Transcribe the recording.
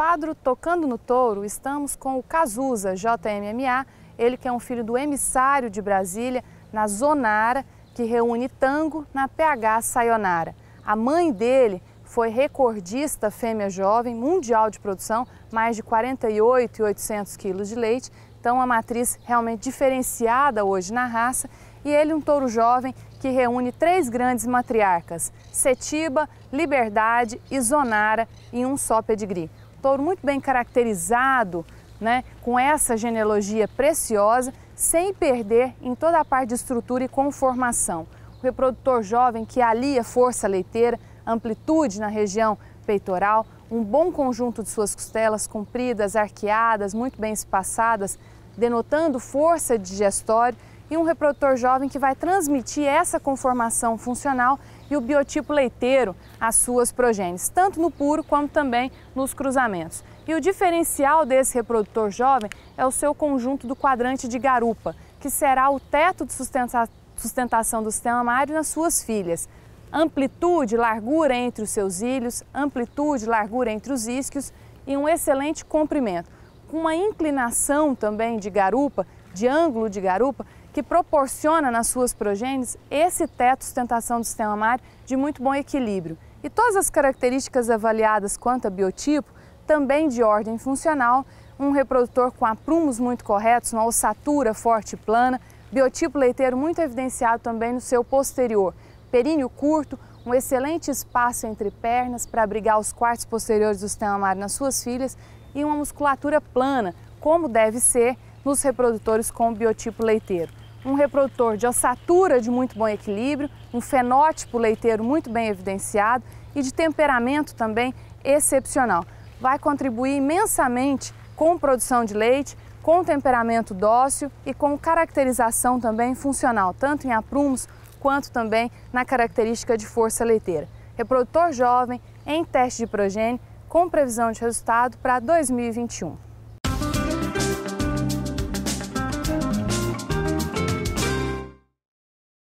quadro Tocando no Touro, estamos com o Cazuza JMMA, ele que é um filho do emissário de Brasília, na Zonara, que reúne tango na PH Sayonara. A mãe dele foi recordista fêmea jovem mundial de produção, mais de 48,800 quilos de leite, então uma matriz realmente diferenciada hoje na raça, e ele um touro jovem que reúne três grandes matriarcas, Setiba, Liberdade e Zonara em um só pedigree touro muito bem caracterizado, né, com essa genealogia preciosa, sem perder em toda a parte de estrutura e conformação. O reprodutor jovem que alia força leiteira, amplitude na região peitoral, um bom conjunto de suas costelas compridas, arqueadas, muito bem espaçadas, denotando força digestória e um reprodutor jovem que vai transmitir essa conformação funcional e o biotipo leiteiro às suas progênies, tanto no puro como também nos cruzamentos. E o diferencial desse reprodutor jovem é o seu conjunto do quadrante de garupa, que será o teto de sustentação do sistema mário nas suas filhas. Amplitude, largura entre os seus ilhos, amplitude, largura entre os isquios e um excelente comprimento. Com uma inclinação também de garupa, de ângulo de garupa, que proporciona nas suas progênies esse teto sustentação do sistema mário de muito bom equilíbrio. E todas as características avaliadas quanto a biotipo, também de ordem funcional, um reprodutor com aprumos muito corretos, uma ossatura forte e plana, biotipo leiteiro muito evidenciado também no seu posterior, períneo curto, um excelente espaço entre pernas para abrigar os quartos posteriores do sistema mário nas suas filhas e uma musculatura plana, como deve ser nos reprodutores com biotipo leiteiro um reprodutor de ossatura de muito bom equilíbrio, um fenótipo leiteiro muito bem evidenciado e de temperamento também excepcional. Vai contribuir imensamente com produção de leite, com temperamento dócil e com caracterização também funcional, tanto em aprumos quanto também na característica de força leiteira. Reprodutor jovem em teste de progênio com previsão de resultado para 2021.